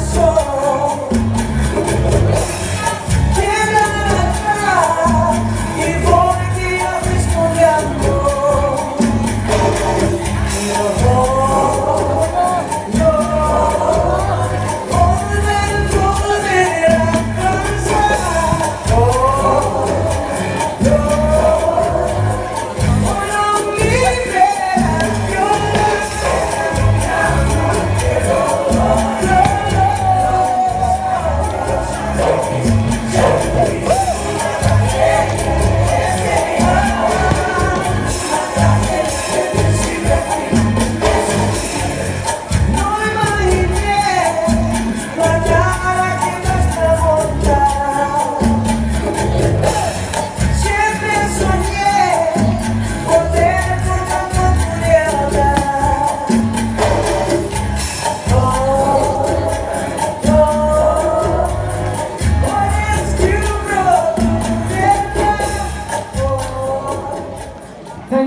so Hey.